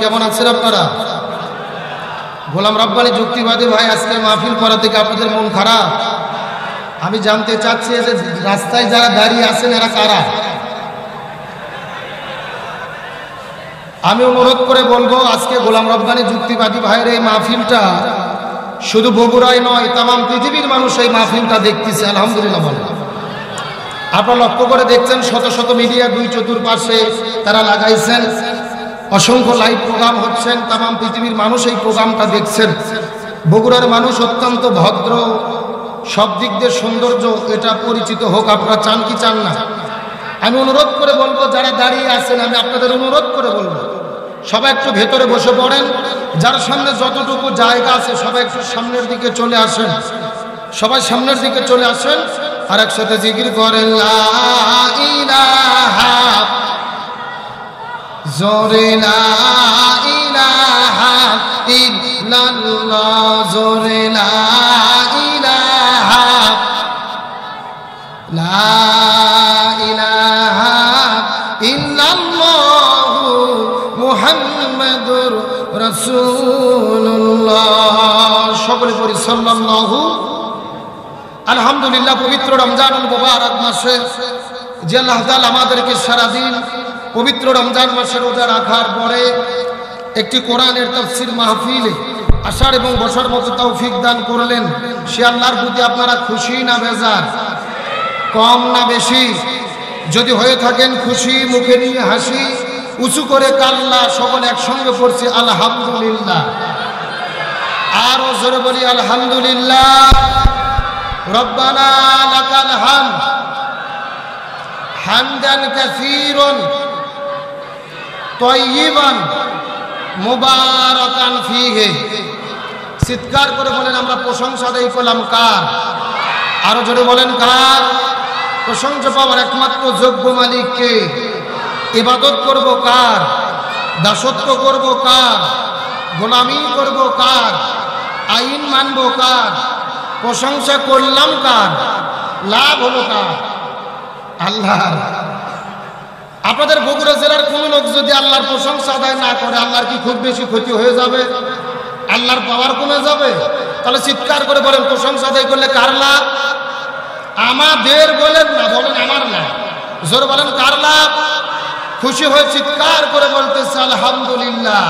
কেমন গোলাম রব্বানি যুক্তিবাদী ভাই, আজকে মাহফিল করা থেকে আপনাদের মন খারাপ। আমি জানতে চাচ্ছি যে রাস্তায় যারা দাঁড়িয়ে আছেন, এরা কারা? আমি অনুরোধ করে বলব, আজকে গোলাম রব্বানি যুক্তিবাদী ভাইয়ের এই মাহফিলটা শুধু বগুড়ায় নয় তাম পৃথিবীর মানুষ এই মাহফিলটা দেখতেছে, আলহামদুলিল্লাহ আপনারা লক্ষ্য করে দেখছেন, শত শত মিডিয়া দুই চতুর্পাশে তারা লাগাইছেন। অসংখ্য লাইভ প্রোগ্রাম হচ্ছেন তাম পৃথিবীর মানুষ এই প্রোগ্রামটা দেখছেন। বগুড়ার মানুষ অত্যন্ত ভদ্র, সব দিক দিয়ে সৌন্দর্য, এটা পরিচিত হোক, আপনারা চান কি চান না। আমি অনুরোধ করে বলব, যারা দাঁড়িয়ে আছেন, আমি আপনাদের অনুরোধ করে বলব, সবাই একটু ভেতরে বসে পড়েন, যার সামনে যতটুকু জায়গা আছে, সবাই একটু সামনের দিকে চলে আসেন। সবাই সামনের দিকে চলে আসেন আর একসাথে জিকির করেন জোরে লা জোরে সকলে পড়ি সাল্লাল্লাহু আলহামদুলিল্লাহ, পবিত্র রমজানুল মুবারক মাসে যে আল্লাহ আমাদেরকে সারাদিন পবিত্র রমজান মাসে রোজা রাখার পরে একটি কোরআনের তফসির মাহফিলে আষাঢ় এবং বসার মতো তৌফিক দান করলেন, সে আল্লাহর প্রতি আপনারা খুশি না বেজার? কম না বেশি? যদি হয়ে থাকেন খুশি, মুখে নিয়ে হাসি, উঁচু করে কাল্লা, সকল একসঙ্গে পড়ছি, আলহামদুলিল্লাহ। আরও জোরে বলি, আলহামদুলিল্লাহ। চিৎকার করে বলেন, আমরা প্রশংসা দেই করলাম কার? আরও জোরে বলেন কার? প্রশংসা পাওয়ার একমাত্র যোগ্য মালিককে ইবাদত করব কার? দাসত্ব করব কার? গোলামি করব কার? আইন মানব কার? প্রশংসা করলাম কার? লাভ হলো কার? আল্লাহ আপনাদের বগুড়া জেলার কোন লোক যদি আল্লাহর প্রশংসা আদায় না করে, আল্লাহর কি খুব বেশি ক্ষতি হয়ে যাবে? আল্লাহর পাওয়ার কমে যাবে? তাহলে চিৎকার করে বলেন, প্রশংসা আদায় করলে কার লাভ? আমাদের বলেন না বলেন আমার লাভ। জোর বলেন, কার লাভ? খুশি হয়ে চিৎকার করে বলতেছে, আলহামদুলিল্লাহ।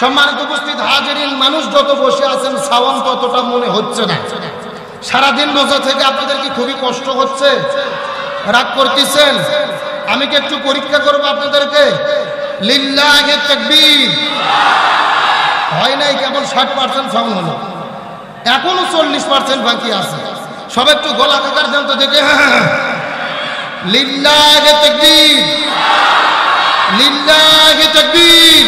সম্মানিত উপস্থিত হাজিরিন, মানুষ যত বসে আছেন, সাওয়ান ততটা মনে হচ্ছে না। সারাদিন রোজা থেকে আপনাদের কি খুবই কষ্ট হচ্ছে? রাগ করতেছেন? আমি কি একটু পরীক্ষা করব আপনাদেরকে? লিল্লাহে তাকবীর। হয় নাই কেবল ষাট পার্সেন্ট সাউন্ড হলো। এখনও চল্লিশ পার্সেন্ট বাকি আছে। সব একটু গলা কাকার দেন তো দেখে। লিল্লাহে তাকবীর। লিল্লাহে তাকবীর।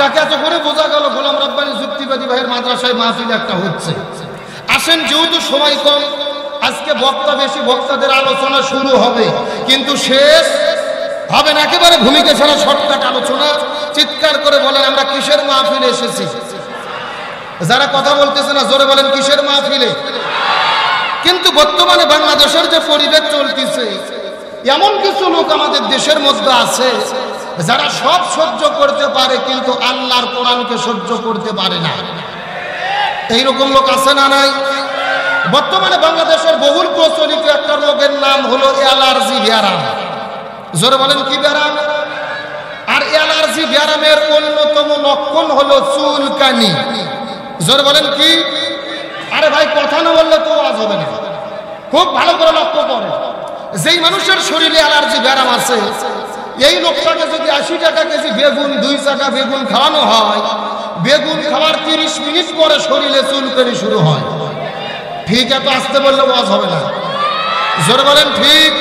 যাকে এত করে বোঝা গেল গোলাম রব্বানি যুক্তিবাদী ভাইয়ের মাদ্রাসায় মাহফিল একটা হচ্ছে। আসেন, যেহেতু সময় কম, আজকে বক্তা বেশি, বক্তাদের আলোচনা শুরু হবে। কিন্তু শেষ হবে না, একেবারে ভূমিকা ছাড়া শর্টকাট আলোচনা। চিৎকার করে বলেন, আমরা কিসের মাহফিলে এসেছি? যারা কথা বলতেছে না, জোরে বলেন, কিসের মাহফিলে? কিন্তু বর্তমানে বাংলাদেশের যে পরিবেশ চলতেছে, এমন কিছু লোক আমাদের দেশের মধ্যে আছে যারা সব সহ্য করতে পারে, কিন্তু আল্লাহর কোরআনকে সহ্য করতে পারে না। এইরকম লোক আছে না নাই? বর্তমানে বাংলাদেশের বহুল প্রচলিত একটা রোগের নাম হলো অ্যালার্জি ব্যারাম। জোরে বলেন কি ব্যারাম? আর অ্যালার্জি ব্যারামের অন্যতম লক্ষণ হলো চুলকানি। জোরে বলেন কি? আরে ভাই, কথা না বললে তো আজ হবে না। খুব ভালো করে লক্ষ্য করে। যেই মানুষের শরীরে অ্যালার্জি ব্যারাম আছে এই লোকটাকে যদি আশি টাকা কেজি বেগুন, দুই টাকা বেগুন খাওয়ানো হয়, বেগুন খাওয়ার তিরিশ মিনিট পরে শরীরে চুলকানি শুরু হয়। ঠিক এত আসতে বললে ওয়াজ হবে না। জোরে বলেন ঠিক।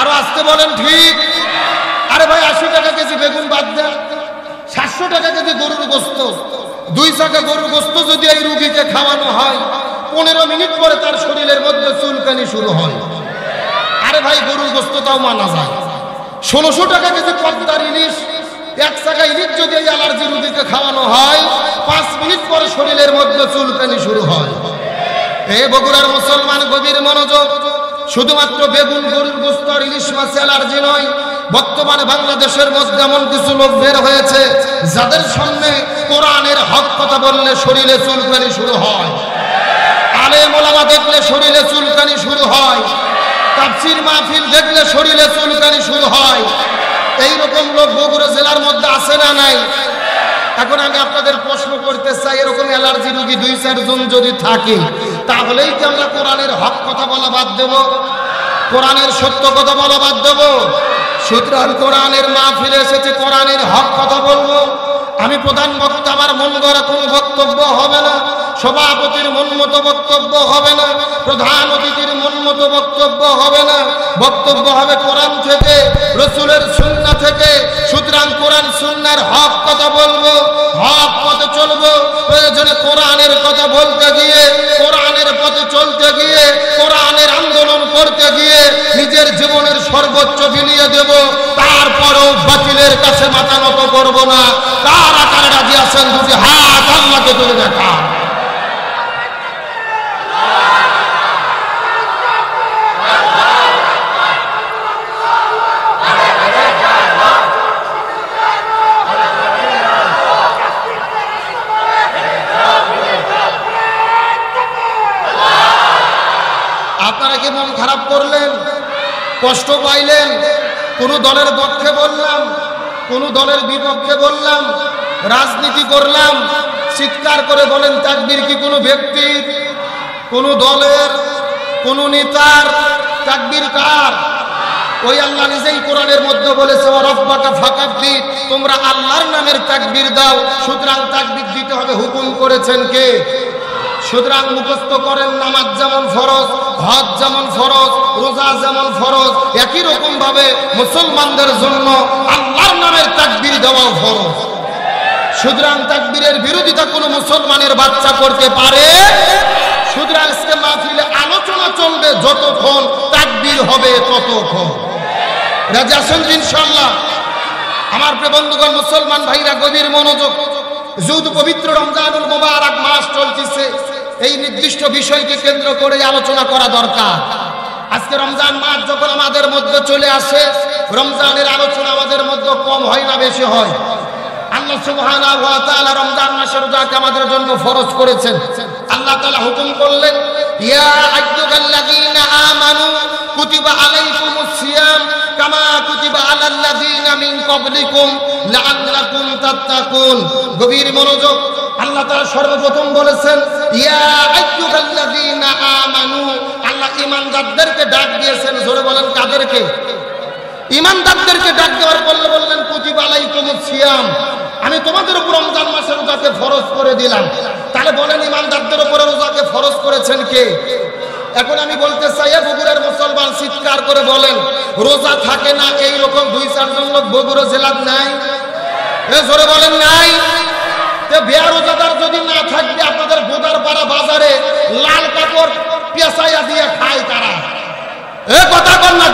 আরও আসতে বলেন ঠিক। আরে ভাই, আশি টাকা কেজি বেগুন বাদ দেন সাতশো টাকা কেজি গরুর গোস্ত। দুই চাকা গরুর গোস্ত যদি এই রুগীকে খাওয়ানো হয়, পনেরো মিনিট পরে তার শরীরের মধ্যে চুলকানি শুরু হয়। আরে ভাই, গরুর গোস্ত তাও মানা যায়। ষোলোশো টাকা কেজি পদ্মার ইলিশ, এক চাকা ইলিশ যদি এই অ্যালার্জি রুগীকে খাওয়ানো হয়, পাঁচ মিনিট পরে শরীরের মধ্যে চুলকানি শুরু হয়। এ বগুড়ার মুসলমান গভীর মনোযোগ, শুধুমাত্র বেগুন, গরুর গোস্ত আর ইলিশ মাছ অ্যালার্জি নয়, বর্তমানে বাংলাদেশের মধ্যে এমন কিছু লোক বের হয়েছে, যাদের সামনে কোরআনের হক কথা বললে শরীরে চুলকানি শুরু হয়। আলে মোলামা দেখলে শরীরে চুলকানি শুরু হয়। তাফসির মাহফিল দেখলে শরীরে চুলকানি শুরু হয়। এই রকম লোক বগুড়া জেলার মধ্যে আছে না নাই? এখন আমি আপনাদের প্রশ্ন করতে চাই, এরকম অ্যালার্জি রোগী দুই চারজন যদি থাকে, তাহলেই কি আমরা কোরআনের হক কথা বলা বাদ দেব? কোরআনের সত্য কথা বলা বাদ দেব? সুতরাং কোরআনের মাহফিলে এসেছে কোরআনের হক কথা বলব। আমি প্রধান বক্তা, আমার মন গড়া কোনো বক্তব্য হবে না। সভাপতির মন মতো বক্তব্য হবে না। প্রধান অতিথির মন মতো বক্তব্য হবে না। বক্তব্য হবে কোরআন থেকে, রসুলের সুন্না থেকে। সুতরাং কোরআন সুন্নার হক কথা বলব, হক পথে চলবো। প্রয়োজনে কোরআনের কথা বলতে গিয়ে কোরআনের পথে চলতে গিয়ে, কোরআনের আন্দোলন করতে গিয়ে নিজের জীবনের সর্বোচ্চ বিলিয়ে দেব। তারপরেও বাতিলের কাছে মাথা নত করব না। তার আকারে রাজি আছেন? দুটি হাত আল্লাহকে তুলে দেখা আপনারা কি মন খারাপ করলেন? কষ্ট পাইলেন? কোন দলের পক্ষে বললাম, কোন দলের বিপক্ষে বললাম, রাজনীতি করলাম, চিৎকার করে বলেন, তাকবীর কি কোনো ব্যক্তির কোন দলের, কোন নেতার তাকবীর কার? ওই আল্লাহ নিজেই কোরআনের মধ্যে বলেছে রব্বাকা ফাকাব্বি তোমরা আল্লাহর নামের তাকবীর দাও, সুতরাং তাকবীর দিতে হবে। হুকুম করেছেন কে? সুতরাং মুখস্থ করেন নামাজ যেমন ফরজ, হজ যেমন ফরজ, রোজা যেমন ফরজ, একই রকম ভাবে মুসলমানদের জন্য আল্লাহর নামের তাকবীর দেওয়াও ফরজ। সুতরাং তাকবীরের বিরোধিতা কোনো মুসলমানের বাচ্চা করতে পারে? সুতরাং আজকে মাহফিলে আলোচনা চলবে যতক্ষণ তাকবীর হবে ততক্ষণ। রাজা আসেন ইনশাল্লাহ আমার বন্ধুগণ, মুসলমান ভাইরা, গভীর মনোযোগ। যুদ্ধ পবিত্র রমজানুল মোবারক মাস চলতেছে। এই নির্দিষ্ট বিষয়কে কেন্দ্র করে আলোচনা করা দরকার। আজকে রমজান মাস যখন আমাদের মধ্যে চলে আসে, রমজানের আলোচনা আমাদের মধ্যে কম হয় না বেশি হয়। আল্লাহ সুবহানাহু ওয়া তাআলা রমজান মাসের রোজাকে আমাদের জন্য ফরজ করেছেন। আল্লাহ তাআলা হুকুম করলেন, ইয়া আইয়ুহাল্লাযীনা আমানু, কুতিবা আলাইকুমুস সিয়াম কামা কুতিবা গভীর মনোযোগ আল্লাহ সর্বপ্রথম বলেছেন আল্লাহ ডাক দিয়েছেন বলেন কাদেরকে? ডাক দেওয়ার বললেন, কুতিবা আলাইকুমুস আমি তোমাদের উপর রমজান মাসের রোজাকে ফরজ করে দিলাম। তাহলে বলেন ইমানদারদের উপরে রোজাকে ফরজ করেছেন কে? এখন আমি বলতে চাই বগুড়ার মুসলমান চিৎকার করে বলেন, রোজা থাকে না, এই রকম দুই চারজন লোক বগুড়া জেলার নাই? জোরে বলেন নাই? বেয়া রোজাদার যদি না থাকবে আপনাদের গোদার পাড়া বাজারে লাল কাপড় পেঁচাইয়া দিয়ে খায় তারা। এ কথা বল না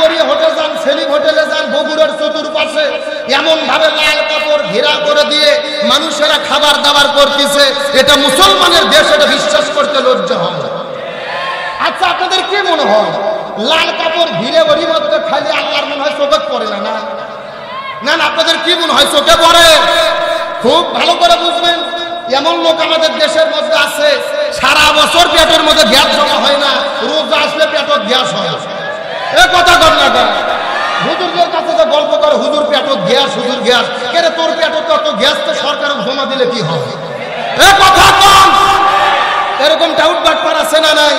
কেন হোটেল যান, সেলিম হোটেলে যান, বগুড়ার চতুর্পাশে এমন ভাবে লাল কাপড় ঘেরা করে দিয়ে মানুষেরা খাবার দাবার করতেছে। এটা মুসলমানের দেশ, এটা বিশ্বাস করতে লজ্জা হয় আচ্ছা আপনাদের কি মনে হয়? লাল কাপড় ঘিরে ওরই মধ্যে খালি আল্লাহর মনে হয় চোখে পড়ে না না? না আপনাদের কি মনে হয় চোখে পড়ে? খুব ভালো করে বুঝবেন, এমন লোক আমাদের দেশের মধ্যে আছে, সারা বছর পেটের মধ্যে গ্যাস জমা হয় না, রোজা আসলে পেটত গ্যাস হয় এ কথা কর না কেন হুজুরদের কাছে যে গল্প করে, হুজুর পেটত গ্যাস, হুজুর গ্যাস। কেরে তোর পেটত কত গ্যাস তো সরকার জমা দিলে কি হবে? এ কথা কম এরকম টাউট বাটপার আছে না নাই?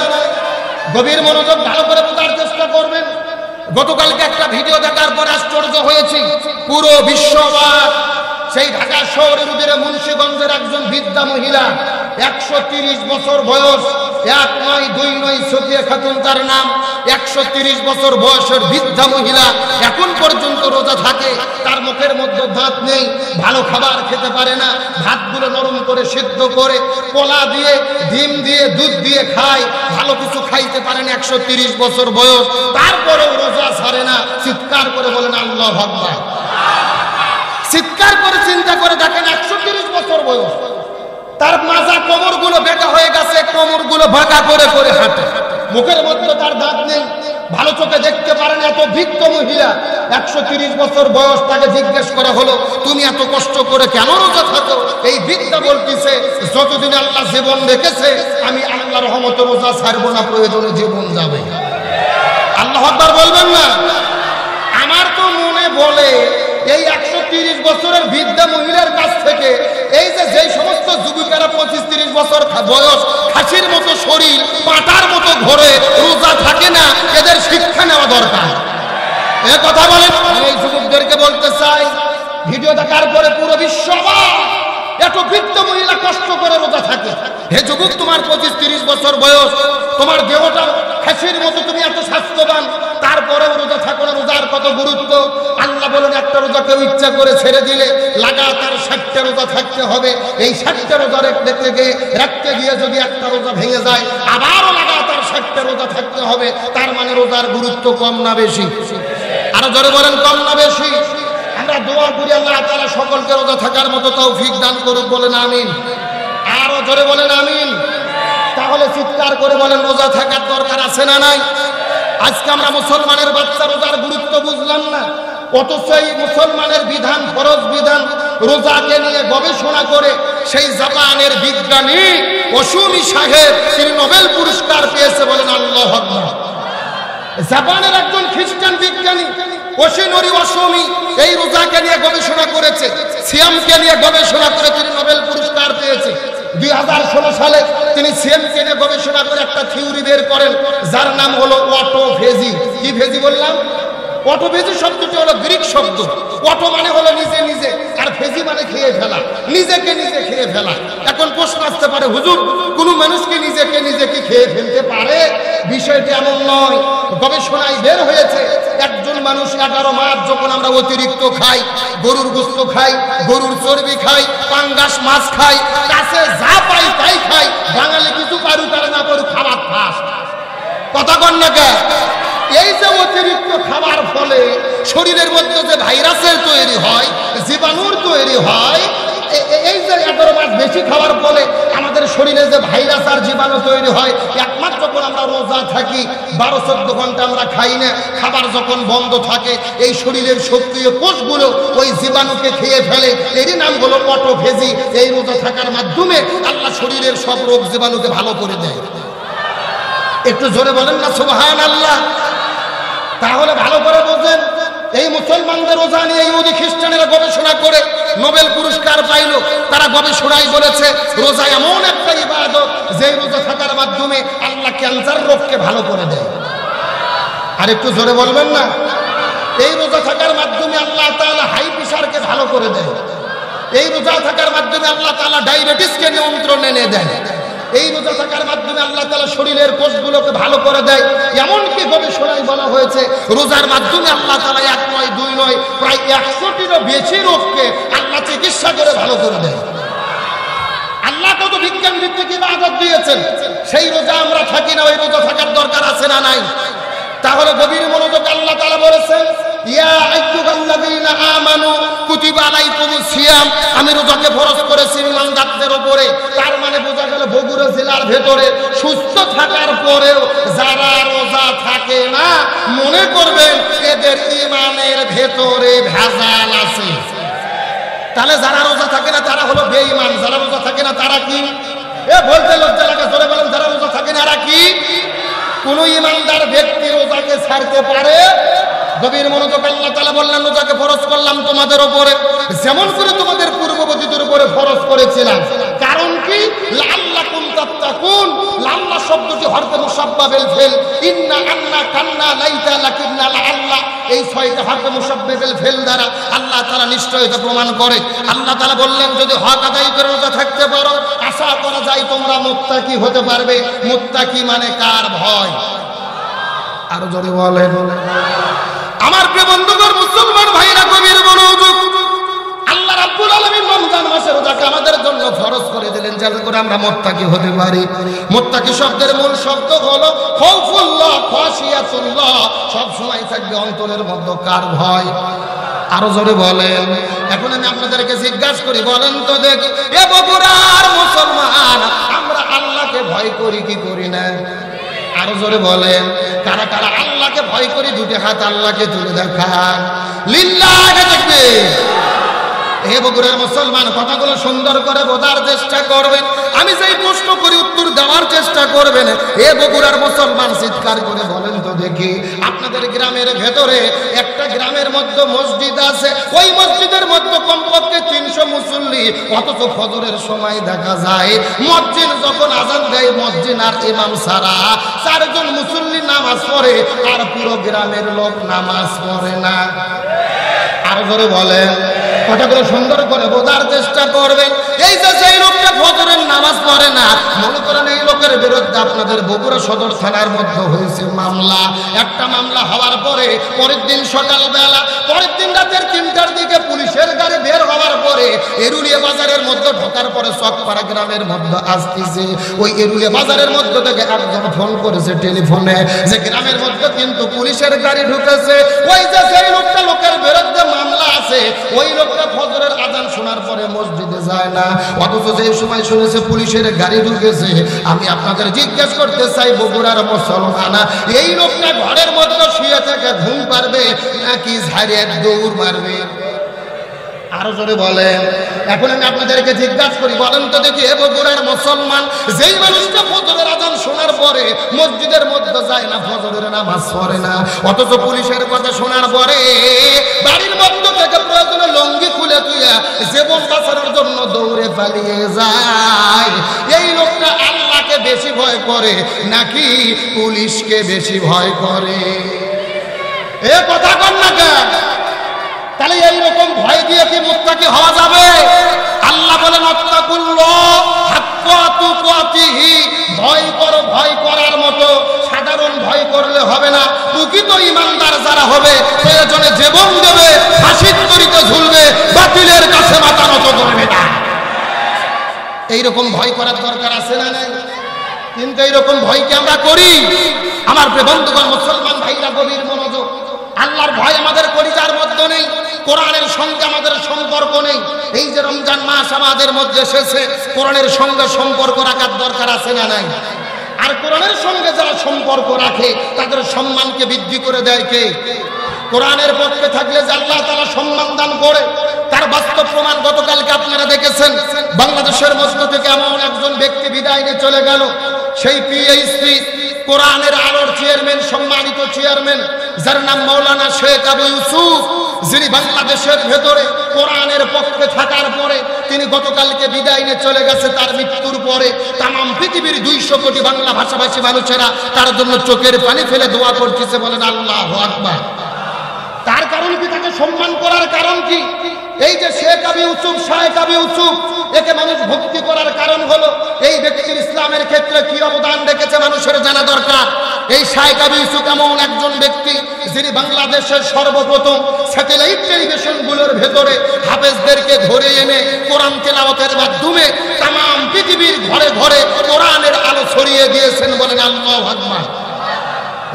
গভীর মনোযোগ ভালো করে চেষ্টা করবেন। গতকালকে একটা ভিডিও দেখার পর আশ্চর্য হয়েছি। পুরো বিশ্ববাদ। সেই ঢাকা শহরের উদিরে মুন্সীগঞ্জের একজন বৃদ্ধা মহিলা, একশো বছর বয়স। এক নয়, দুই নয় সফিয়া খাতুন তার নাম। একশো তিরিশ বছর বয়সের বৃদ্ধা মহিলা এখন পর্যন্ত রোজা থাকে তার মুখের মধ্যে দাঁত নেই, ভালো খাবার খেতে পারে না, ভাতগুলো নরম করে সিদ্ধ করে, কলা দিয়ে, ডিম দিয়ে, দুধ দিয়ে খায়, ভালো কিছু খাইতে পারেন একশো তিরিশ বছর বয়স, তারপরেও রোজা ছাড়ে না, চিৎকার করে বলেন আল্লাহ ভগবান চিৎকার করে চিন্তা করে দেখেন একশো তিরিশ বছর বয়স। তার মাজা কোমরগুলো বেকা হয়ে গেছে কোমরগুলো বাঁকা করে করে হাঁটে। মুখের মধ্যে তার দাঁত নেই। ভালো চোখে দেখতে পারেন এত ভিক্ত মহিলা। একশো বছর বয়স তাকে জিজ্ঞেস করা হলো, তুমি এত কষ্ট করে কেন রোজা থাকো? এই বিদ্যা বলতেছে, যতদিন আল্লাহ জীবন রেখেছে, আমি আল্লাহ রহমত রোজা ছাড়বো না, প্রয়োজনে জীবন যাবে। আল্লাহ বলবেন না। আমার তো মনে বলে, এই একশো তিরিশ বছরের বৃদ্ধা মহিলার কাছ থেকে এই যে যেই সমস্ত যুবিকারা পঁচিশ তিরিশ বছর বয়স, খাসির মতো শরীর পাটার মতো ঘরে রোজা থাকে না, এদের শিক্ষা নেওয়া দরকার। এ কথা বলেন। এই যুবকদেরকে বলতে চাই ভিডিও দেখার পরে পুরো বিশ্ব। এত বৃদ্ধ মহিলা কষ্ট করে রোজা থাকে। হে যুবক, তোমার পঁচিশ, তিরিশ বছর বয়স, তোমার দেহটা খাসির মতো তুমি এত স্বাস্থ্যবান, তারপরেও রোজা থাকো না, রোজার কত গুরুত্ব? আল্লাহ বলেন, একটা রোজা কেউ ইচ্ছা করে ছেড়ে দিলে লাগাতার ষাটটা রোজা থাকতে হবে। এই ষাটটা রোজা রাখতে গিয়ে রাখতে গিয়ে যদি একটা রোজা ভেঙে যায়, আবারও লাগাতার ষাটটা রোজা থাকতে হবে। তার মানে রোজার গুরুত্ব কম না বেশি। আরও জোরে বলেন, কম না বেশি। আমরা দোয়া করি আল্লাহ তাআলা সকলকে রোজা থাকার মতো তৌফিক দান করুক, বলেন আমিন। আরও জোরে বলেন আমিন। তাহলে চিৎকার করে বলেন, রোজা থাকার দরকার আছে না নাই? আজকে আমরা মুসলমানের বাচ্চা রোজার গুরুত্ব বুঝলাম না। অথচ এই মুসলমানের বিধান, ফরজ বিধান, রোজাকে নিয়ে গবেষণা করে সেই জাপানের বিজ্ঞানী অসুমি সাহেব, তিনি নোবেল পুরস্কার পেয়েছে বলেন আল্লাহ জাপানের একজন খ্রিস্টান বিজ্ঞানী ওশিনরি অসমি এই রোজাকে নিয়ে গবেষণা করেছে, সিয়ামকে নিয়ে গবেষণা করে তিনি নোবেল পুরস্কার পেয়েছে। দুই হাজার ষোলো সালে তিনি সিএমকে নিয়ে গবেষণা করে একটা থিওরি বের করেন, যার নাম হলো অটোফেজি। কি ভেজি বললাম? অটোফেজি শব্দটি হলো গ্রিক শব্দ। অটো মানে হলো নিজে নিজে, আর ফেজি মানে খেয়ে ফেলা। নিজেকে নিজে খেয়ে ফেলা। এখন প্রশ্ন আসতে পারে, হুজুর, কোন মানুষকে নিজেকে নিজে কি খেয়ে ফেলতে পারে? বিষয়টি এমন নয়। গবেষণায় বের হয়েছে, একজন মানুষ এগারো মাস যখন আমরা অতিরিক্ত খাই, গরুর গোস্ত খাই, গরুর চর্বি খাই, পাঙ্গাস মাছ খাই কাছে যা পাই তাই খাই, বাঙালি কিছু পারু পারে না পারু খাবার ফাস কথা কন না? এই যে অতিরিক্ত খাবার ফলে শরীরের মধ্যে যে ভাইরাসের তৈরি হয়, জীবাণুর তৈরি হয় এই যে এগারো মাস বেশি খাওয়ার ফলে আমাদের শরীরে যে ভাইরাস আর জীবাণু তৈরি হয়, একমাত্র যখন আমরা রোজা থাকি, বারো চোদ্দ ঘণ্টা আমরা খাই না, খাবার যখন বন্ধ থাকে, এই শরীরের সক্রিয় কোষগুলো ওই জীবাণুকে খেয়ে ফেলে। এরই নাম হলো অটোফেজি। এই রোজা থাকার মাধ্যমে আল্লাহ শরীরের সব রোগ জীবাণুকে ভালো করে দেয়। একটু জোরে বলেন না সুবহান আল্লাহ তাহলে ভালো করে বোঝেন, এই মুসলমানদের রোজা নিয়ে ইহুদি খ্রিস্টানেরা গবেষণা করে নোবেল পুরস্কার পাইল। তারা গবেষণায় বলেছে, রোজা এমন একটা ইবাদত যে রোজা থাকার মাধ্যমে আল্লাহ ক্যান্সার রোগকে ভালো করে দেয়। আর একটু জোরে বলবেন না? এই রোজা থাকার মাধ্যমে আল্লাহ তাআলা হাই প্রেশারকে ভালো করে দেয়। এই রোজা থাকার মাধ্যমে আল্লাহ তাআলা ডায়াবেটিসকে নিয়ন্ত্রণে এনে দেয়। এই রোজা থাকার মাধ্যমে আল্লাহ তাআলা শরীরের কোষগুলোকে ভালো করে দেয়। এমনকি গবেষণায় বলা হয়েছে, রোজার মাধ্যমে আল্লাহ তাআলা এক নয়, দুই নয়, প্রায় একশোটিরও বেশি রোগকে আল্লাহ চিকিৎসা করে ভালো করে দেয়। দিয়েছেন। সেই রোজা আমরা থাকি না, ওই রোজা থাকার দরকার আছে না নাই? তাহলে গভীর মনোযোগ আল্লাহ তাআলা বলেছেন ইয়া আইয়ুহাল্লাযীনা আমানু কুতিবা আলাইকুমুস সিয়াম। আমি রোজাকে ফরজ করেছি ইমানদারদের উপরে। তার মানে বোঝা গেল বগুড়া জেলার ভেতরে সুস্থ থাকার পরেও যারা রোজা থাকে না, মনে করবেন এদের ইমানের ভেতরে ভেজাল আছে। তাহলে যারা রোজা থাকে না, তারা হলো বেঈমান। যারা রোজা থাকে না, তারা কি? এ বলতে লজ্জা লাগে, জোরে বলেন, যারা রোজা থাকে না তারা কি? কোন ইমানদার ব্যক্তি রোজাকে ছাড়তে পারে গভীর মনোযোগ আল্লাহ তাআলা বললেন, রোজাকে ফরজ করলাম তোমাদের উপরে। যেমন করে তোমাদের পূর্ববর্তীদের উপরে ফরজ করেছিলাম। কারণ কি? লাল্লাকুম তাত্তাকুন। লাল্লা শব্দটি হরফে মুসাব্বাবেল ফেল। ইন্না আন্না কান্না লাইতা লাকিন্না লাআল্লাহ এই ছয়টা হরফে মুসাব্বাবেল ফেল দ্বারা আল্লাহ তাআলা নিশ্চয়তা প্রমাণ করে। আল্লাহ তাআলা বললেন, যদি হক আদায় করে রোজা থাকতে পারো, আশা করা যায় তোমরা মুত্তাকি হতে পারবে। মুত্তাকি মানে কার ভয়? আরও জোরে বলেন। আমার বন্ধুগণ, মুসলমান ভাইরা কবির মনোযোগ। আল্লাহ রাব্বুল আলামিন রমজান মাসের রোজাকে আমাদের জন্য ফরজ করে দিলেন, যাতে করে আমরা মুত্তাকি হতে পারি। মুত্তাকি শব্দের মূল শব্দ হলো খাউফুল্লাহ খাশিয়াতুল্লাহ। সব সময় থাকবে অন্তরের মধ্যে কার ভয়? আরও জোরে বলেন। এখন আমি আপনাদেরকে জিজ্ঞাসা করি, বলেন তো দেখি। এ বগুড়ার মুসলমান, আমরা আল্লাহকে ভয় করি, কি করি না? আরও জোরে বলেন, কারা কারা আল্লাহকে ভয় করে দুটি হাত আল্লাহকে তুলে দেখান। লিল্লাহকে দেখবে হে বগুড়ার মুসলমান, কথাগুলো সুন্দর করে বোঝার চেষ্টা করবেন। আমি যেই প্রশ্ন করি, উত্তর দেওয়ার চেষ্টা করবেন। হে বগুড়ার মুসলমান, চিৎকার করে বলেন তো দেখি। আপনাদের গ্রামের ভেতরে একটা গ্রামের মধ্যে মসজিদ আছে। ওই মসজিদের মধ্যে কমপক্ষে তিনশো মুসল্লি, অথচ ফজরের সময় দেখা যায়, মসজিদ যখন আজান দেয়, মসজিদ আর ইমাম সারা চারজন মুসল্লি নামাজ পড়ে আর পুরো গ্রামের লোক নামাজ পড়ে না। আর জোরে বলেন। কথাগুলো সুন্দর করে বোঝার চেষ্টা করবেন এই যে সেই লোকটা ফজরের নামাজ পড়ে না, মনে করেন এই লোকের বিরুদ্ধে আপনাদের বগুড়া সদর থানার মধ্যে হয়েছে মামলা। একটা মামলা হওয়ার পরে পরের দিন সকালবেলা, পরের দিন রাতের তিনটার দিকে পুলিশের গাড়ি বের হওয়ার পরে এরুলিয়া বাজারের মধ্যে ঢোকার পরে চকপাড়া গ্রামের মধ্যে আসতেছে। ওই এরুলিয়া বাজারের মধ্যে থেকে একজন ফোন করেছে টেলিফোনে যে গ্রামের মধ্যে কিন্তু পুলিশের গাড়ি ঢুকেছে। ওই যে সেই লোকটা, লোকের বিরুদ্ধে মামলা আছে। ওই লোকটা ফজরের আজান শোনার পরে মসজিদে যায় না। অথচ যে সময় শুনেছে পুলিশের গাড়ি ঢুকেছে, আমি আপনাদের জিজ্ঞেস করতে চাই, বগুড়ার মুসলমান, এই লোকটা ঘরের মধ্যে শুয়ে থেকে ঘুম পারবে নাকি ঝাড়িয়ে দৌড় মারবে? আরও জোরে বলেন। এখন আমি আপনাদেরকে জিজ্ঞাসা করি, বলেন তো দেখি এ বগুড়ার মুসলমান, যেই মানুষটা ফজরের আজান শোনার পরে মসজিদের মধ্যে যায় না, ফজরের নামাজ পড়ে না, অথচ পুলিশের কথা শোনার পরে বাড়ির মধ্য থেকে প্রয়োজনে লঙ্গি খুলে তুইয়া জীবন বাঁচানোর জন্য দৌড়ে পালিয়ে যায়। এই লোকটা আল্লাহকে বেশি ভয় করে, নাকি পুলিশকে বেশি ভয় করে? এ কথা কর না কেন? তাহলে এইরকম ভয় দিয়ে কি মুক্তাকি হওয়া যাবে? আল্লাহ বলেন ভয় করো, ভয় করার মতো সাধারণ ভয় করলে হবে না। প্রকৃত ইমানদার যারা হবে প্রয়োজনে জীবন দেবে, ফাঁসির তরিতে ঝুলবে, বাতিলের কাছে মাথা নত করবে না এইরকম ভয় করার দরকার আছে না নাই? কিন্তু এইরকম ভয়কে আমরা করি? আমার বন্ধুগণ, মুসলমান ভাইরা, গভীর মনোযোগ। আল্লাহর ভয় আমাদের মধ্যে নেই। কোরআনের সঙ্গে আমাদের সম্পর্ক নেই। এই যে রমজান মাস আমাদের মধ্যে এসেছে, কোরআনের সঙ্গে সম্পর্ক রাখার দরকার আছে না নাই? আর কোরআনের সঙ্গে যারা সম্পর্ক রাখে, তাদের সম্মানকে বৃদ্ধি করে দেয় কে? কোরআনের পক্ষে থাকলে আল্লাহ তারা সম্মান দান করে, তার বাস্তব প্রমাণ গতকালকে আপনারা দেখেছেন। বাংলাদেশের মধ্য থেকে এমন একজন ব্যক্তি বিদায় নিয়ে চলে গেল। সেই পিএইচডি কোরআনের আলোর চেয়ারম্যান, সম্মানিত চেয়ারম্যান, যার নাম মৌলানা শেখ আবু ইউসুফ। যিনি বাংলাদেশের ভেতরে কোরআনের পক্ষে থাকার পরে তিনি গতকালকে বিদায় নিয়ে চলে গেছে, তার মৃত্যুর পরে তামাম পৃথিবীর দুইশো কোটি বাংলা ভাষাভাষী মানুষেরা তার জন্য চোখের পানি ফেলে দোয়া করতেছে বলেন আল্লাহ আকবার। তার কারণ কি? তাকে সম্মান করার কারণ কি? এই যে শেখ আবি উচুপ শাহেক আবি উচুপ একে মানুষ ভক্তি করার কারণ হলো এই ব্যক্তির ইসলামের ক্ষেত্রে কি অবদান রেখেছে মানুষের জানা দরকার। এই শাহেক আবি ইউসুফ এমন একজন ব্যক্তি যিনি বাংলাদেশের সর্বপ্রথম স্যাটেলাইট টেলিভিশনগুলোর ভেতরে হাফেজদেরকে ধরে এনে কোরআন তেলাওয়াতের মাধ্যমে তাম পৃথিবীর ঘরে ঘরে কোরআনের আলো ছড়িয়ে দিয়েছেন বলেন আল্লাহ আকবার।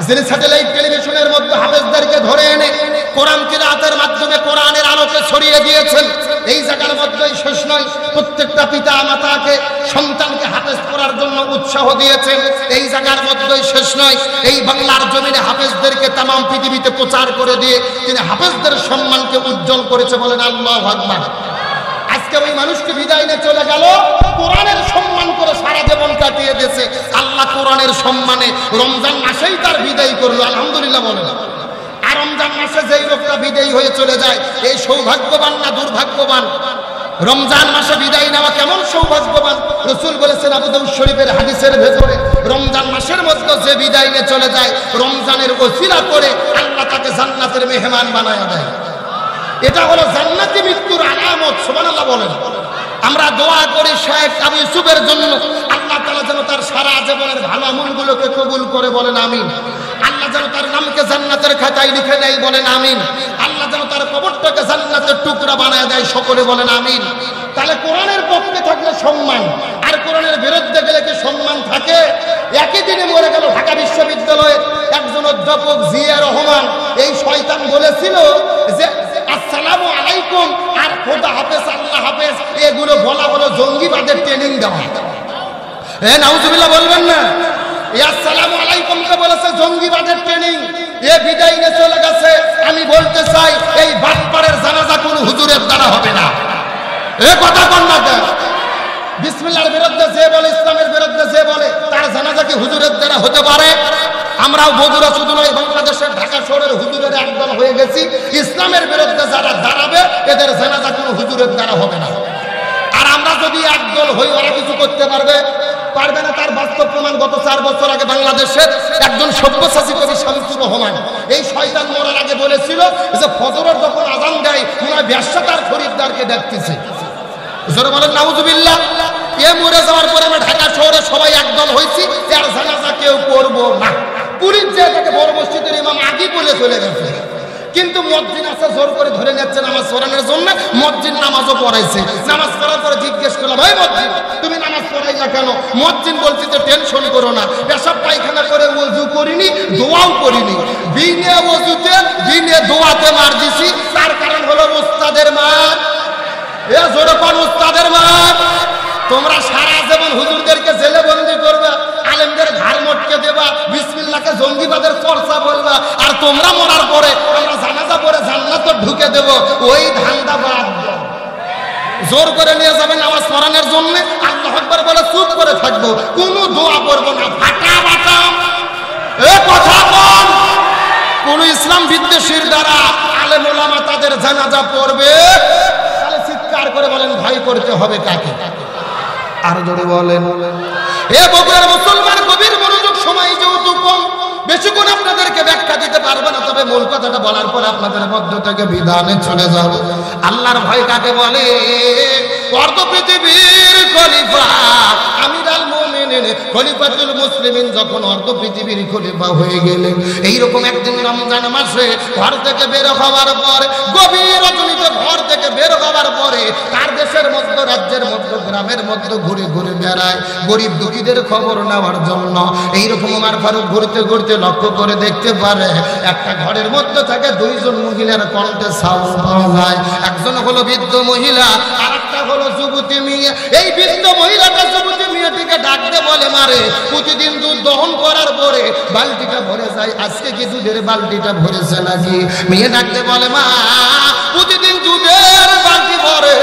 যিনি স্যাটেলাইট টেলিভিশনের মধ্যে হাফেজদেরকে ধরে এনে কোরআন কিরাতের মাধ্যমে কোরআনের আলোকে ছড়িয়ে দিয়েছেন, এই জায়গার মধ্যেই শেষ নয়। প্রত্যেকটা পিতা মাতাকে সন্তানকে হাফেজ করার জন্য উৎসাহ দিয়েছেন, এই জায়গার মধ্যেই শেষ নয়। এই বাংলার জমিনে হাফেজদেরকে তাম পৃথিবীতে প্রচার করে দিয়ে তিনি হাফেজদের সম্মানকে উজ্জ্বল করেছে বলেন আল্লাহ ভগবান আজকে ওই মানুষকে বিদায় নিয়ে চলে গেল। সারা জীবন কাটিয়ে দিয়েছে, আল্লাহ কোরআনের সম্মানে রমজান মাসেই তার বিদায় করল, আলহামদুলিল্লাহ বলে আর রমজান মাসে যেই লোকটা বিদায়ী হয়ে চলে যায়, এই সৌভাগ্যবান না দুর্ভাগ্যবান? রমজান মাসে বিদায় নেওয়া কেমন সৌভাগ্যবান? রসুল বলেছেন আবু দাউদ শরীফের হাদিসের ভেতরে, রমজান মাসের মধ্যে যে বিদায় নিয়ে চলে যায়, রমজানের ওসিলা করে আল্লাহ তাকে জান্নাতের মেহমান বানায় দেয়। এটা হলো জান্নাতি মৃত্যুর আলামত, সুবহানাল্লাহ বলেন আমরা দোয়া করি শেখ আবু ইউসুফের জন্য। আল্লাহ তাআলা যেন তার সারা জীবনের ভালো আমলগুলোকে কবুল করে বলেন আমিন। আল্লাহ যেন তার নামকে জান্নাতের খাতায় লিখে দেয় বলেন আমিন। আল্লাহ যেন তার কবরটাকে জান্নাতের টুকরা বানায় দেয় সকলে বলেন আমিন। তাহলে কোরআনের পক্ষে থাকলে সম্মান, আর কোরআনের বিরুদ্ধে গেলে কি সম্মান থাকে? একই দিনে মরে গেল ঢাকা বিশ্ববিদ্যালয়ের একজন অধ্যাপক জিয়া রহমান। এই শয়তান বলেছিল যে আসসালামু আলাইকুম। আর খোদা হাফেজ, আল্লাহ হাফেজ, এগুলো বলা হলো জঙ্গিবাদের ট্রেনিং দেওয়া। এ, নাউজুবিল্লাহ বলবেন না? এ, আসসালামু আলাইকুম কে বলেছে জঙ্গিবাদের ট্রেনিং এ, বিদায় নিয়ে চলে গেছে। আমি বলতে চাই, এই বাটপাড়ের জানাজা কোনো হুজুরের দ্বারা হবে না। এ, কথা বল না কেন বিসমিল্লাহর বিরুদ্ধে যে বলে, ইসলামের বিরুদ্ধে যে বলে, তার জানাজা কি হুজুরের দ্বারা হতে পারে। আমরাও বগুড়া শুধু নয়, বাংলাদেশের ঢাকা শহরের হুজুরের একদল হয়ে গেছি। ইসলামের বিরুদ্ধে যারা দাঁড়াবে, এদের জানাজা কোনো হুজুরের দ্বারা হবে না। আর আমরা যদি একদল হই ওরা কিছু করতে পারবে পারবে না তার বাস্তব প্রমাণ, গত চার বছর আগে বাংলাদেশের একজন সব্যসাচী কবি শামসুর রহমান, এই শয়তান মরার আগে বলেছিল যে, ফজরের যখন আজান দেয় ওনার ব্যবসা তার খরিদ্দারকে দেখতেছে জোরে বলেন, নাউজুবিল্লাহ। এ মরে যাওয়ার পরে আমরা ঢাকা শহরে সবাই একদল হয়েছি আর জানাজা কেউ করব না। পুলিশ যে তাকে বড় মসজিদের ইমাম আগে বলে চলে গেছে। কিন্তু মসজিদ আছে, জোর করে ধরে নিচ্ছে, নামাজ পড়ানোর জন্য মসজিদ নামাজও পড়াইছে। নামাজ পড়ার পরে জিজ্ঞেস করলাম ভাই মসজিদ, তুমি নামাজ পড়াই না কেন? মসজিদ বলছি তো টেনশন করো না। পেশাব পায়খানা করে ওযু করিনি, দোয়াও করিনি। বিনে ওযুতে, বিনে দোয়াতে মার দিছি। তার কারণ হলো উস্তাদের মার এ জোরে কোন উস্তাদের মার তোমরা সারা জীবন হুজুরদেরকে জেলে বন্দি করবে, আলেমদের ঘাড় মটকে দেবা বিসমিল্লাহকে জঙ্গিবাদের চর্চা বলবা, আর তোমরা মরার পরে আমরা জানাজা পরে জান্নাত ঢুকে দেব, ওই ধান্দা বাদ জোর করে নিয়ে যাবেন নামাজ পড়ানোর জন্য, আল্লাহ আকবার বলে, চুপ করে থাকব, কোনো দোয়া করব না, ফাটা ফাটা। এ কথা বল। কোন ইসলাম বিদ্বেষীর দ্বারা আলেম ওলামা তাদের জানাজা পড়বে চিৎকার করে বলেন ভয় করতে হবে কাকে? আর জোরে বলেন এ বগুড়ার মুসলমান কবির মনোযোগ সময় যেহেতু কম। বেশিক্ষণ আপনাদেরকে ব্যাখ্যা দিতে পারব না, তবে মূল কথাটা বলার পর আপনাদের মধ্য থেকে বিধানে চলে যাব। আল্লাহর ভয় কাকে বলে? অর্ধ পৃথিবীর খলিফা, আমিরাল মুমিনিন, খলিফাতুল মুসলিমিন যখন অর্ধ পৃথিবীর খলিফা হয়ে গেলেন, এইরকম একদিন রমজান মাসে ঘর থেকে বের হওয়ার পর, গভীর রজনীতে ঘর থেকে বের হওয়ার পরে তার দেশের মধ্যে, রাজ্যের মধ্যে, গ্রামের মধ্যে ঘুরে ঘুরে বেড়ায়। গরিব দুঃখীদের খবর নেওয়ার জন্য এইরকম আমার ফারুক ঘুরতে ঘুরতে লক্ষ্য করে দেখতে পারে, একটা ঘরের মধ্যে থাকে দুইজন মহিলার কণ্ঠে সাউন্ড পাওয়া যায়। একজন হলো বৃদ্ধ মহিলা আর একটা হলো যুবতী মেয়ে। এই বৃদ্ধ মহিলাটা যুবতী মেয়েটিকে ডাকতে বলে, মারে, প্রতিদিন দুধ দহন করার পরে বালতিটা ভরে যায়, আজকে কি দুধের বালতিটা ভরেছে নাকি? মেয়ে ডাকতে বলে, মা, প্রতিদিন দুধের বালতি ভরে।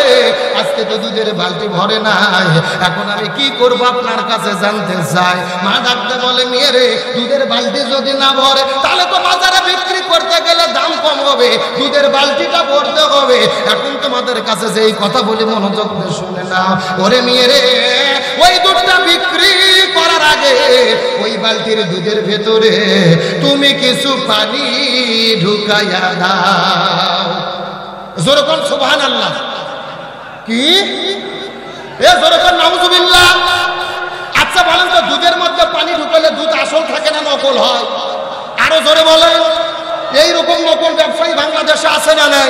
আজকে তো দুধের বালতি ভরে নাই। এখন আমি কি করব আপনার কাছে জানতে চাই? মা ডাকতে বলে মেয়ে রে দুধের বালতি যদি না ভরে, তাহলে তো বাজারে বিক্রি করতে গেলে দাম কম হবে। দুধের বালতিটা ভরতে হবে। এখন তোমাদের কাছে যে এই কথা বলি, মনোযোগ দিয়ে শুনে না ওরে মেয়ে রে ওই দুধটা বিক্রি করার আগে ওই বালতির দুধের ভেতরে তুমি কিছু পানি ঢুকাইয়া দাও। জোরকম সুবহান আল্লাহ কি? এ জোরকম নাউজুবিল্লাহ। আচ্ছা বলেন তো, দুধের মধ্যে পানি ঢুকালে দুধ আসল থাকে না নকল হয়? আরও জোরে বলেন। এইরকম নকল ব্যবসায়ী বাংলাদেশে আছে না নাই?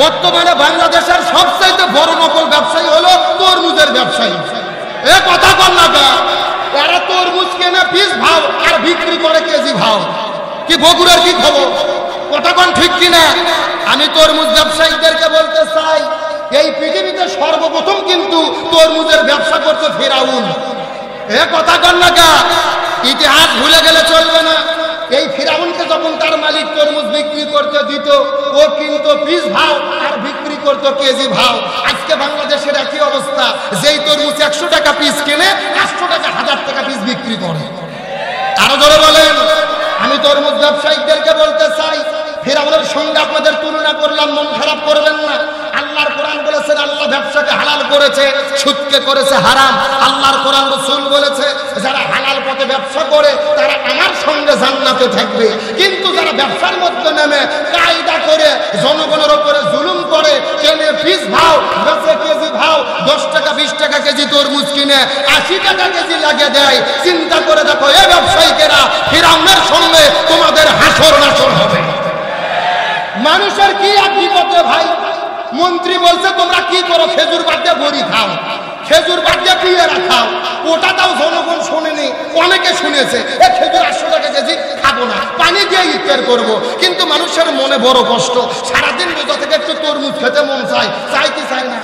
বর্তমানে বাংলাদেশের সবচাইতে বড় নকল ব্যবসায়ী হলো তরমুজের ব্যবসায়ী। এ কথা বল না এরা তরমুজ কেনে পিস ভাও আর বিক্রি করে কেজি ভাও। কি বগুড়ার কি খবর? কথা ঠিক কিনা? আমি তরমুজ ব্যবসায়ীদেরকে বলতে চাই, এই পৃথিবীতে সর্বপ্রথম কিন্তু তরমুজের ব্যবসা করছে ফেরাউন। এ কথা কন না কা ইতিহাস ভুলে গেলে চলবে না। এই ফিরাউনকে যখন তার মালিক তরমুজ বিক্রি করতে দিত, ও কিন্তু পিস ভাও আর বিক্রি করত কেজি ভাও। আজকে বাংলাদেশের একই অবস্থা, যেই তরমুজ একশো টাকা পিস কিনে একশো টাকা, হাজার টাকা পিস বিক্রি করে। আরও ধরে বলেন। আমি তরমুজ ব্যবসায়িকদেরকে বলতে চাই, ফেরাউনের সঙ্গে আপনাদের তুলনা করলাম মন খারাপ করবেন না। জনগণের উপরে জুলুম করে, কেনে পিস ভাও কেজি ভাও, দশ টাকা, বিশ টাকা কেজি তরমুজ কিনে, আশি টাকা কেজি লাগে দেয়, চিন্তা করে দেখো, এ ব্যবসায়ীকেরা ফিরাউনের সঙ্গে তোমাদের হাসর নাসর হবে মানুষের কি আর বিপদে ভাই মন্ত্রী বলছে তোমরা কি করো খেজুর বাদ দিয়ে বড়ি খাও খেজুর বাদ দিয়ে পিয়ারা তাও জনগণ শোনেনি, অনেকে শুনেছে, এ খেজুর আটশো টাকা কেজি খাব না, পানি দিয়ে ইফতার করব। কিন্তু মানুষের মনে বড় কষ্ট, সারাদিন রোজা থেকে একটু তরমুজ খেতে মন চায় চাই কি চাই না?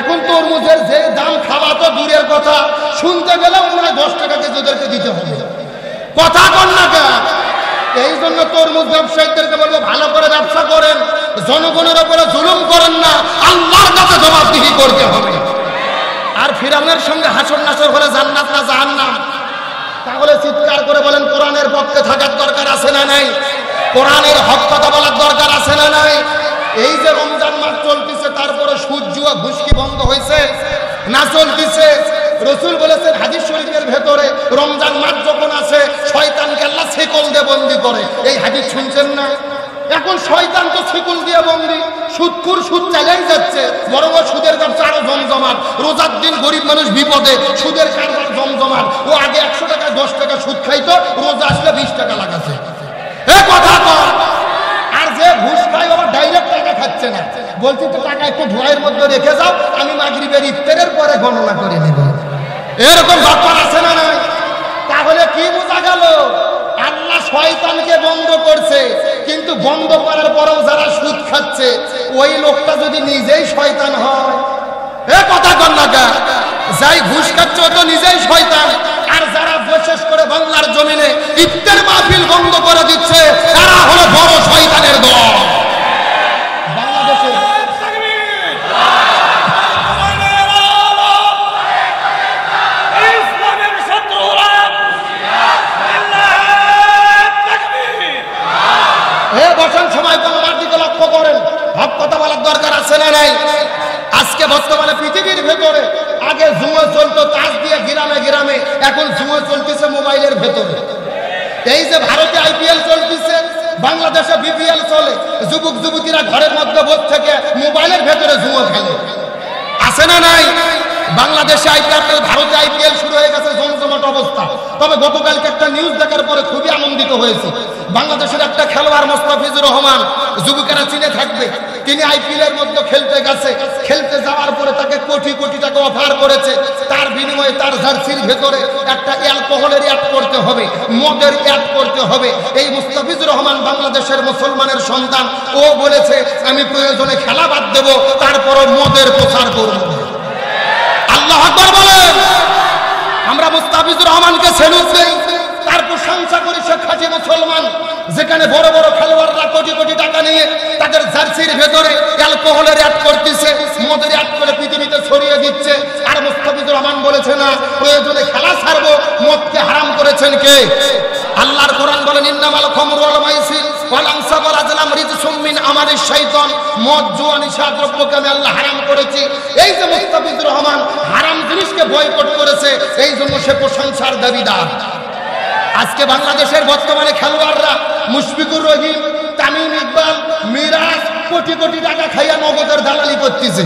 এখন তরমুজের যে দাম খাওয়া তো দূরের কথা, শুনতে গেলে হয় দশ টাকা কেজি ওদেরকে দিতে হবে। কথা কন না এই জন্য তরমুজ ব্যবসায়ীদেরকে বলব, ভালো করে ব্যবসা করেন, জনগণের উপরে জুলুম করেন না, আল্লাহর কাছে জবাবদিহি করতে হবে। আর ফিরাউনের সঙ্গে হাসর নাসর হলে জান্নাত না জাহান্নাম? তাহলে চিৎকার করে বলেন, কোরআনের পক্ষে থাকার দরকার আছে না নাই? কোরআনের হক কথা বলার দরকার আছে না নাই? এই যে রমজান মাস চলতেছে, তারপরে সূর্য ঘুষকি বন্ধ হয়েছে, না চলতেছে? রসুল বলেছেন, হাদিস শরীফের ভেতরে রমজান মাস যখন আছে, শয়তানকে আল্লাহ ছেকল দিয়ে বন্দি করে। এই হাদিস শুনছেন না? এখন শয়তান তো ছিকুল দিয়ে বন্দি। সুদকুর সুদ চালিয়ে যাচ্ছে। বড় বড় সুদের ব্যবসা আরও জমজমাট। রোজার দিন গরিব মানুষ বিপদে, সুদের কারবার জমজমাট। ও আগে একশো টাকা, দশ টাকা সুদ খাইতো, রোজা আসলে বিশ টাকা লাগাছে। এ কথা কর আর যে ঘুষ খায় আবার ডাইরেক্ট টাকা খাচ্ছে না। বলছি তো টাকা একটু ধোঁয়ের মধ্যে রেখে যাও, আমি মাগরিবের ইফতারের পরে গণনা করে নেব। এরকম ব্যাপার আছে না নাই? তাহলে কি বোঝা গেল? শয়তানকে বন্ধ করছে, কিন্তু বন্ধ করার পরেও যারা সুদ খাচ্ছে, ওই লোকটা যদি নিজেই শয়তান হয়। এ কথা কর না যাই ঘুষ খাচ্ছে তো নিজেই শয়তান। আর যারা বিশেষ করে বাংলার জমিনে ইফতার মাহফিল বন্ধ করে দিচ্ছে, তারা হলো বড় শয়তানের না নাই। আজকে বর্তমানে পৃথিবীর ভেতরে আগে জুয়ো চলতো, তাস দিয়ে গ্রামে গ্রামে, এখন জুয়ো চলতেছে মোবাইলের ভেতরে। এই যে ভারতে আইপিএল চলতেছে, বাংলাদেশে বিপিএল চলে, যুবক যুবতীরা ঘরের মধ্যে বসে থেকে মোবাইলের ভেতরে জুয়ো খেলে। আছে না নাই? বাংলাদেশে আইপিএল, ভারতে আইপিএল শুরু হয়ে গেছে, জমজমাট অবস্থা। তবে গতকালকে একটা নিউজ দেখার পরে খুবই আনন্দিত হয়েছে। বাংলাদেশের একটা খেলোয়াড় মোস্তাফিজুর রহমান যুবকেরা চিনে থাকবে তিনি আইপিএল এর মধ্যে খেলতে গেছে, খেলতে যাওয়ার পরে তাকে কোটি কোটি টাকা অফার করেছে। তার বিনিময়ে তার জার্সির ভেতরে একটা অ্যালকোহলের অ্যাড করতে হবে, মদের অ্যাড করতে হবে। এই মুস্তাফিজুর রহমান বাংলাদেশের মুসলমানের সন্তান, ও বলেছে, আমি প্রয়োজনে খেলা বাদ দেব, তারপরও মদের প্রচার করব। আল্লাহ আকবর বলেন। আমরা মুস্তাফিজুর রহমানকে সেলুট দেই। তার প্রশংসা করি সে খাঁটি মুসলমান, যেখানে বড় বড় খেলোয়াড়রা কোটি কোটি টাকা নিয়ে তাদের জার্সির ভেতরে অ্যালকোহলের অ্যাড করতেছে, মদের অ্যাড করে পৃথিবীতে ছড়িয়ে দিচ্ছে। আর মুস্তাফিজুর রহমান বলেছে না, প্রয়োজনে খেলা ছাড়বো, মদকে হারাম করেছেন কে? আল্লাহর কোরআন বলেন, ইন্নামাল খামরু ওয়াল মাইসির ওয়াল আনসাব ওয়াল আজলাম রিজসুম মিন আমালিশ মদ, জুয়া, নিশা, দ্রব্যকে আমি আল্লাহ হারাম করেছি। এই যে মুস্তাফিজুর রহমান হারাম জিনিসকে বয়কট করেছে, এই জন্য সে প্রশংসার দাবিদার। আজকে বাংলাদেশের বর্তমানে খেলোয়াড়রা মুশফিকুর রহিম, তামিম ইকবাল, মিরাজ কোটি কোটি টাকা খাইয়া নগদের দালালি করতেছে।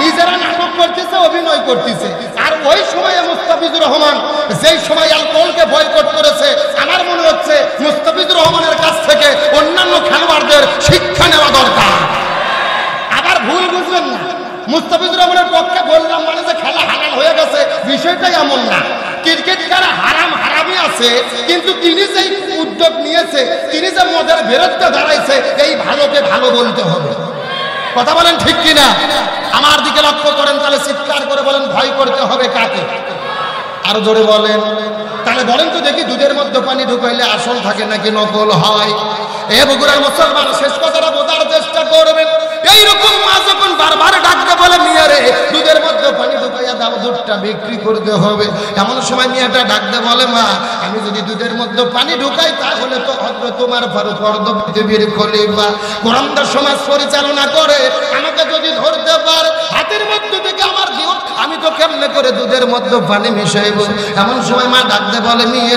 নিজেরা নাটক করতেছে, অভিনয় করতেছে। আর ওই সময়ে মুস্তাফিজুর রহমান যেই সময় অ্যালকোহলকে বয়কট করেছে, আমার মনে হচ্ছে মুস্তাফিজুর রহমানের কাছ থেকে অন্যান্য খেলোয়াড়দের শিক্ষা নেওয়া দরকার। আবার ভুল বুঝবেন না। মুস্তাফিজুর রহমানের পক্ষে বললাম মানে যে খেলা হারাম হয়ে গেছে, বিষয়টাই এমন না। ক্রিকেট খেলা হারাম হারামই আছে, কিন্তু তিনি যেই উদ্যোগ নিয়েছে, তিনি যে মদের বিরুদ্ধে দাঁড়াইছে, এই ভালোকে ভালো বলতে হবে। কথা বলেন ঠিক কিনা? আমার দিকে লক্ষ্য করেন, তাহলে চিৎকার করে বলেন, ভয় করতে হবে কাকে? আরও জোরে বলেন, তাহলে বলেন তো দেখি দুধের মধ্যে পানি ঢুকাইলে আসল থাকে নাকি নকল হয়? এ বগুড়ার মুসলমান, শেষ কথাটা বোঝার চেষ্টা করবেন। এইরকম মা যখন বারবার ডাকতে বলে, মিয়া দুধের মধ্যে পানি ঢুকাইয়া দাও, দুধটা বিক্রি করতে হবে। এমন সময় মিয়াটা ডাকতে বলে, মা, আমি যদি দুধের মধ্যে পানি ঢুকাই, তাহলে তো হয়তো তোমার ফারুক অর্ধ পৃথিবীর খলিফা। কোরআনদার সমাজ পরিচালনা করে, আমাকে যদি ধরতে পার, হাতের মধ্যে থেকে আমার জীবন আমি তো কেমনে করে দুধের মধ্যে পানি মিশাইব? এমন সময় মা ডাকতে বলে, মেয়ে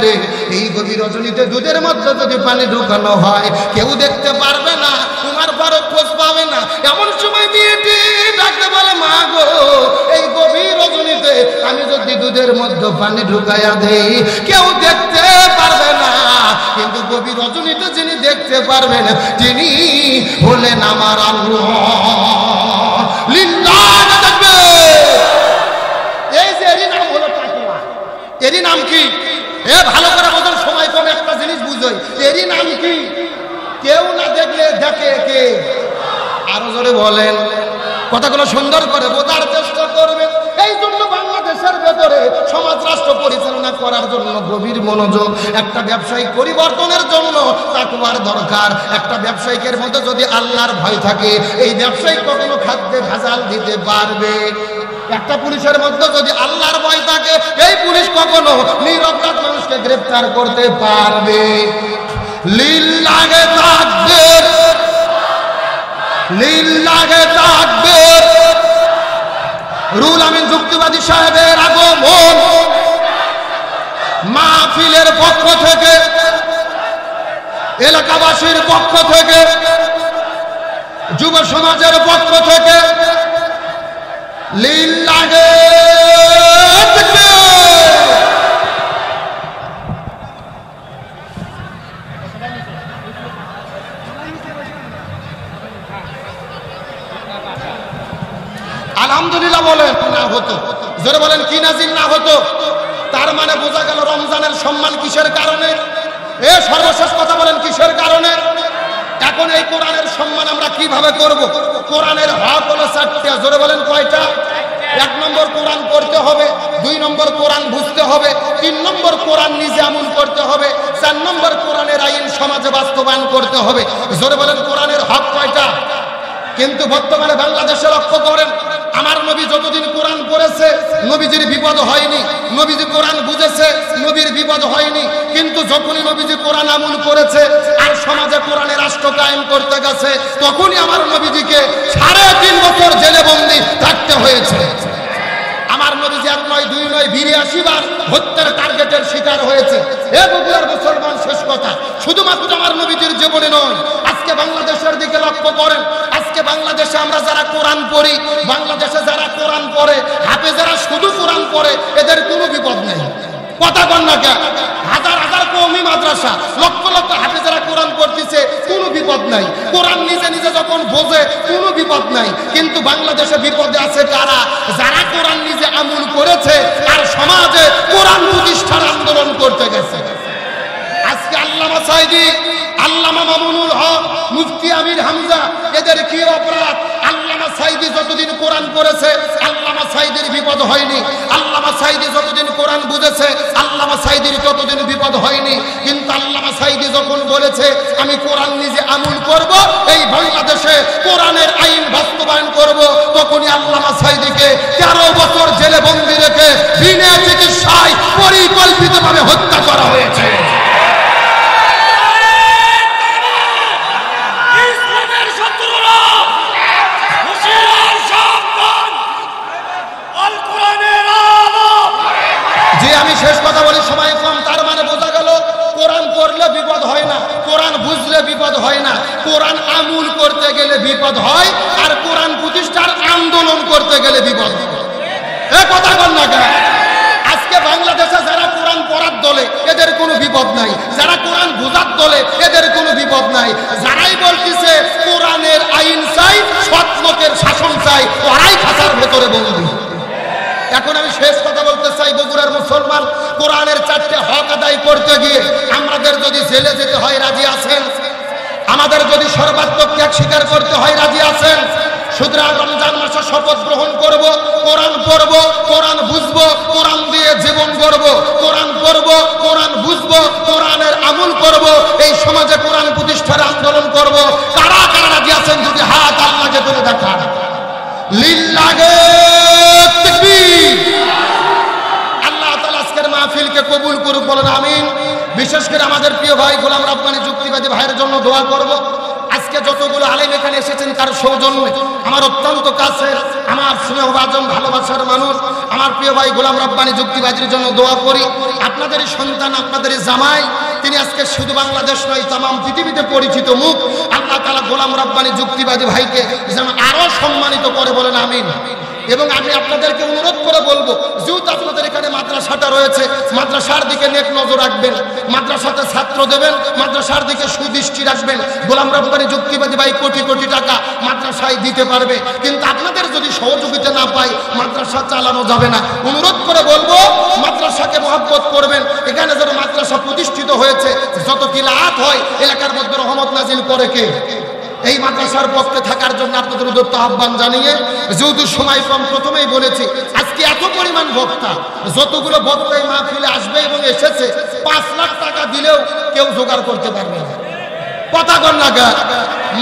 এই গভীর রজনীতে দুধের মধ্যে যদি পানি ঢুকানো হয়, কেউ দেখতে পারবে না। তোমার খোঁজ পাবে না। এমন সময় মেয়েটি ডাকতে বলে, মা গো, এই গভীর রজনীতে আমি যদি দুধের মধ্যে পানি ঢুকাইয়া দেই, কেউ দেখতে পারবে না। কিন্তু গভীর রজনীতে যিনি দেখতে পারবেন, তিনি হলেন আমার আল্লাহ। এই এরই নাম কি? এ ভালো করে বোঝেন সময় কমে, একটা জিনিস বুঝোই। এরই নাম কি? দেখে কে আরও জোরে বলেন, কথাগুলো সুন্দর করে বোঝার চেষ্টা করবেন। এই জন্য বাংলাদেশের ভেতরে সমাজ রাষ্ট্র পরিচালনা করার জন্য গভীর মনোযোগ, একটা ব্যবসায়িক পরিবর্তনের জন্য তাকুয়ার দরকার। একটা ব্যবসায়িকের মধ্যে যদি আল্লাহর ভয় থাকে, এই ব্যবসায়িক কখনো খাদ্যে ভেজাল দিতে পারবে। একটা পুলিশের মধ্যে যদি আল্লাহর ভয় থাকে, এই পুলিশ কখনো নিরপরাধ মানুষকে গ্রেফতার করতে পারবে। লীল লাগে লিল্লাহে লিল্লাহে তাকবীর রুল আমিন যুক্তিবাদী সাহেবের আগমন। মাহফিলের পক্ষ থেকে, এলাকাবাসীর পক্ষ থেকে, যুব সমাজের পক্ষ থেকে লিল্লাহে তাকবীর বলেন না হতো? জোরে বলেন, কি নাজিল না হতো? তার মানে বোঝা গেল রমজানের সম্মান কিসের কারণে? এ সর্বশেষ কথা বলেন, কিসের কারণে? এখন এই কোরআনের সম্মান আমরা কীভাবে করব? কোরআনের হক হলো চারটে, জোরে বলেন কয়টা? এক নম্বর কোরআন পড়তে হবে, দুই নম্বর কোরআন বুঝতে হবে, তিন নম্বর কোরআন নিজে আমল করতে হবে, চার নম্বর কোরআনের আইন সমাজে বাস্তবায়ন করতে হবে। জোরে বলেন, কোরআনের হক কয়টা? কিন্তু বর্তমানে বাংলাদেশে লক্ষ্য করেন, আমার নবী যতদিন কোরআন পড়েছে, নবীজির বিপদ হয়নি। নবীজি কোরআন বুঝেছে, নবীর বিপদ হয়নি। কিন্তু যখনই নবীজি কোরআন আমল করেছে, আর সমাজে কোরআনের রাষ্ট্র কায়েম করতে গেছে, তখনই আমার নবীজিকে সাড়ে তিন বছর জেলে বন্দি থাকতে হয়েছে। আমার নবীজি এক নয়, দুই নয় বিরিয়াশি বার হত্যার টার্গেটের শিকার হয়েছে। এ বগুড়ার মুসলমান শেষ কথা। শুধুমাত্র আমার নবীজির জীবনে নয় আজকে বাংলাদেশের দিকে লক্ষ্য করেন। আজকে বাংলাদেশে আমরা যারা কোরআন পড়ি, বাংলাদেশে যারা কোরআন পড়ে হাতে যারা শুধু কোরআন পড়ে, এদের কোনো বিপদ নেই। কথা বল না কেন? হাজার হাজার কৌমি মাদ্রাসা, লক্ষ লক্ষ হাফেজেরা কোরআন পড়তেছে, কোনো বিপদ নাই। কোরআন নিজে নিজে যখন বোঝে, কোনো বিপদ নাই। কিন্তু বাংলাদেশে বিপদে আছে কারা? যারা কোরআন নিজে আমল করেছে আর সমাজে কোরআন প্রতিষ্ঠার আন্দোলন করতে গেছে। আজকে আল্লামা সাইদি আল্লামা মামুনুল হক, মুফতি আমির হামজা, এদের কি অপরাধ? আল্লামা সাইদি যতদিন কোরআন পড়েছে, আল্লামা সাইদির বিপদ হয়নি। আল্লামা সাইদি যতদিন কোরআন বুঝেছে, আল্লামা সাইদির ততদিন বিপদ হয়নি। কিন্তু আল্লামা সাইদি যখন বলেছে, আমি কোরআন নিজে আমল করব, এই বাংলাদেশে কোরআনের আইন বাস্তবায়ন করব, তখনই আল্লামা সাইদিকে তেরো বছর জেলে বন্দি রেখে বিনা চিকিৎসায় পরিকল্পিতভাবে হত্যা করা হয়েছে। সময় কম, তার মানে বোঝা গেল কোরআন পড়লে বিপদ হয় না, কোরআন বুঝলে বিপদ হয় না। কোরআন আমুল করতে গেলে বিপদ হয়, আর কোরআন প্রতিষ্ঠার আন্দোলন করতে গেলে বিপদ এ কথা বল না কেন? আজকে বাংলাদেশে যারা কোরআন পড়ার দলে, এদের কোনো বিপদ নাই। যারা কোরআন বোঝার দলে, এদের কোনো বিপদ নাই। যারাই বলতেছে, কোরআনের আইন চাই, সৎ লোকের শাসন চাই, ওরাই খাঁচার ভেতরে বন্দি। এখন আমি শেষ কথা বলতে বগুড়ার মুসলমান কোরআনের চারটে হক আদায় করতে গিয়ে আমাদের যদি জেলে যেতে হয়, রাজি আছেন? আমাদের যদি সর্বাত্মক ত্যাগ স্বীকার করতে হয়, রাজি আছেন? সুতরাং রমজান মাসে শপথ গ্রহণ করব, কোরআন পড়ব, কোরআন বুঝব, কোরআন দিয়ে জীবন গড়ব, কোরআন পড়ব, কোরআন বুঝব, কোরআনের আমল করব, এই সমাজে কোরআন প্রতিষ্ঠার আন্দোলন করব। কারা কারা রাজি আছেন যদি হাত আল্লাহকে তুলে দেখান? লিল্লাহে তাকবীর আল্লাহ তাআলা আজকের মাহফিলকে কবুল করুক বলেন, আমিন। বিশেষ করে আমাদের প্রিয় ভাই গোলাম রব্বানি যুক্তিবাদী ভাইয়ের জন্য দোয়া করব। আজকে যতগুলো আলেম এখানে এসেছেন তার সৌজন্যে, আমার অত্যন্ত কাছের আমার স্নেহভাজন ভালোবাসার মানুষ, আমার প্রিয় ভাই গোলাম রব্বানি যুক্তিবাদীর জন্য দোয়া করি। আপনাদেরই সন্তান আপনাদেরই জামাই, তিনি আজকে শুধু বাংলাদেশ নয় তাম পৃথিবীতে পরিচিত মুখ। আল্লাহ তালা গোলাম রব্বানি যুক্তিবাদী ভাইকে যেন আরও সম্মানিত করে বলেন, আমিন। এবং আমি আপনাদেরকে অনুরোধ করে বলব, যেহেতু আপনাদের এখানে মাদ্রাসাটা রয়েছে, মাদ্রাসার দিকে নেক নজর রাখবেন, মাদ্রাসাতে ছাত্র দেবেন, মাদ্রাসার দিকে সুদৃষ্টি রাখবেন, গোলাম রব্বানি যুক্তিবাদী ভাই কোটি কোটি টাকা মাদ্রাসায় দিতে পারবে। কিন্তু আপনাদের যদি সহযোগিতা না পাই, মাদ্রাসা চালানো যাবে না। অনুরোধ করে বলব, মাদ্রাসাকে মহাব্বত করবেন। এখানে যেন মাদ্রাসা প্রতিষ্ঠিত হয়েছে, যত কিলাত হয়, এলাকার মধ্যে রহমত নাজিল করে কে? এই মাদ্রাসার পক্ষে থাকার জন্য আপনাদের উদ্যত্ত আহ্বান জানিয়ে যেহেতু সময় কম, প্রথমেই বলেছি, আজকে এত পরিমাণ বক্তা যতগুলো বক্তা এই মাহফিলে আসবে এবং এসেছে, পাঁচ লাখ টাকা দিলেও কেউ জোগাড় করতে পারবে না কথা কর না গা।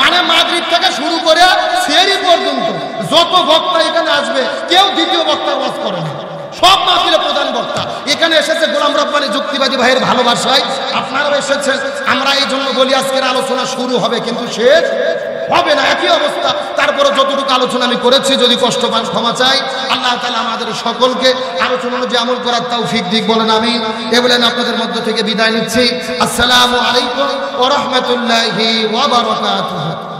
মানে মাগরিব থেকে শুরু করে সেরি পর্যন্ত যত বক্তা এখানে আসবে, কেউ দ্বিতীয় ওয়াজ করে না সব মাহফিলে প্রধান বক্তা। এখানে এসেছে গোলাম রব্বানি যুক্তিবাদী ভাইয়ের ভালোবাসায়। আপনারাও এসেছেন। আমরা এই জন্য বলি, আজকের আলোচনা শুরু হবে, কিন্তু শেষ হবে না। একই অবস্থা। তারপরে যতটুকু আলোচনা আমি করেছি, যদি কষ্ট পান, ক্ষমা চাই। আল্লাহ তালা আমাদের সকলকে আলোচনা যে আমল করার তাও ফিক দিক বলেন আমি এ বলেন, আপনাদের মধ্য থেকে বিদায় নিচ্ছি। আসসালামু আলাইকুম ওরহমতুল্লাহি ওয়া বারাকাতুহু।